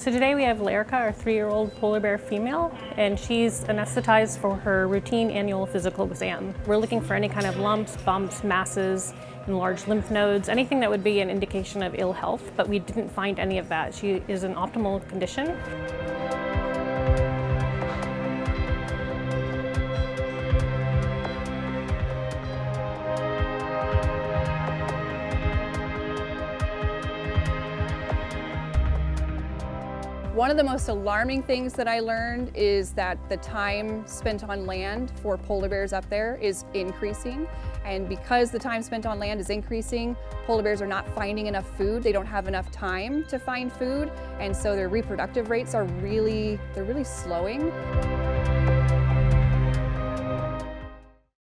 So today we have Lyrica, our three-year-old polar bear female, and she's anesthetized for her routine annual physical exam. We're looking for any kind of lumps, bumps, masses, enlarged lymph nodes, anything that would be an indication of ill health, but we didn't find any of that. She is in optimal condition. One of the most alarming things that I learned is that the time spent on land for polar bears up there is increasing. And because the time spent on land is increasing, polar bears are not finding enough food. They don't have enough time to find food. And so their reproductive rates are really, they're really slowing.